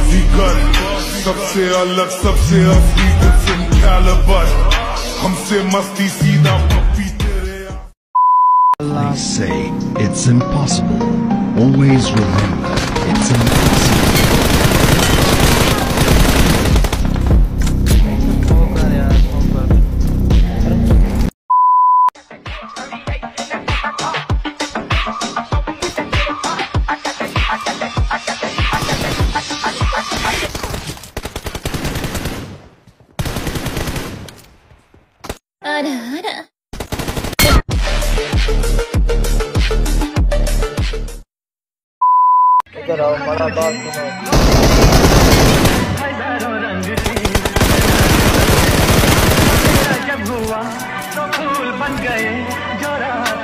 मैं बाजीगर सबसे अलग सबसे असली from caliber हमसे मस्ती सीधा पप्पी तेरे They say it's impossible. Always remember, it's impossible. कराओ बड़ा बात सुनाओ फूल बन गए जो रात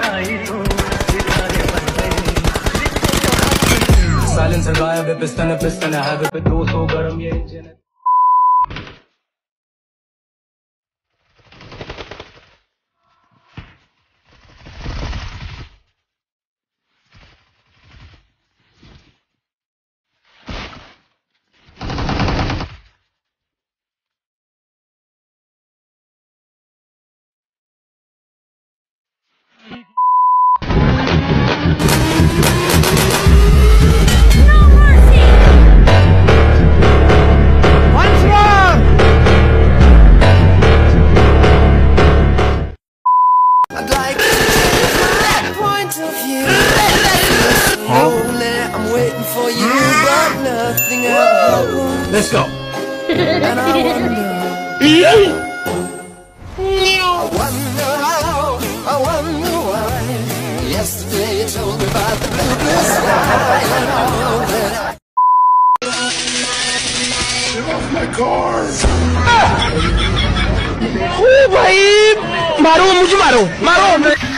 साइलेंसर गायब है पिस्टन है पिस्टन है पे दो सौ गरम ये engine Let's go. I wonder. I how, I wonder why. Yesterday you told the blue, sky. And off my car! Ah! Cuba aí! Marombo de marombo! velho! Né?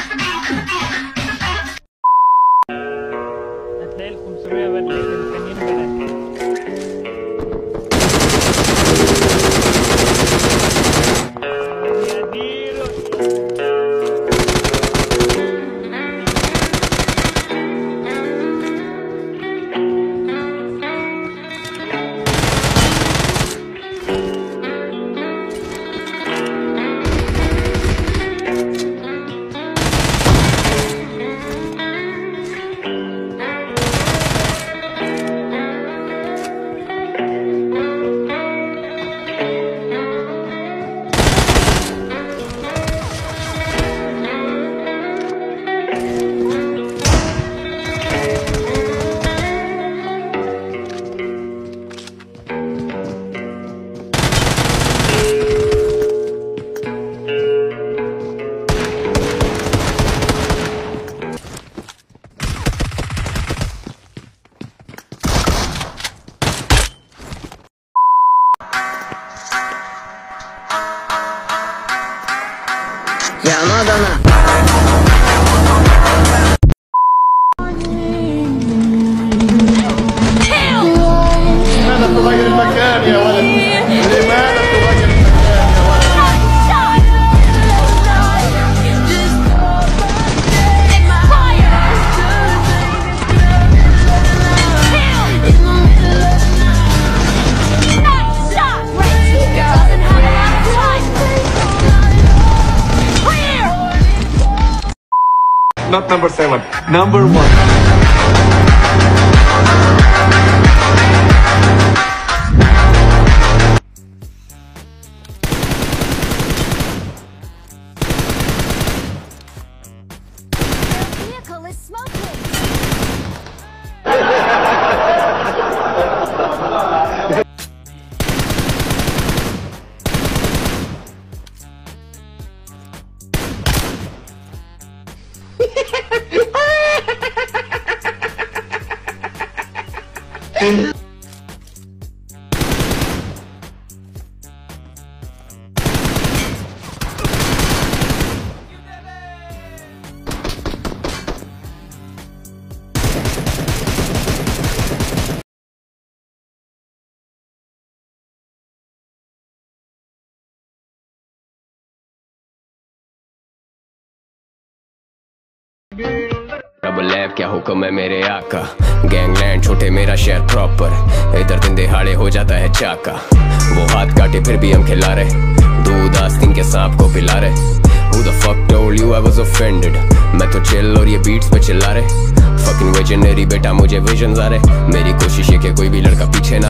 и она дана. Not number seven, number one. And girl. क्या हुक्म है मेरे आका? Gangland छोटे मेरा शहर proper इधर दिन दिहाड़े हो जाता है चाका। वो हाथ काटे, फिर भी हम खिला रहे। दूध आस्तीन के सांप को पिला रहे। Who the fuck told you I was offended? मैं तो चिल और ये बीट्स पे चिल्ला रहे। Fucking visionary बेटा, मुझे विजन आ रहे। मेरी कोशिश है कि कोई भी लड़का पीछे ना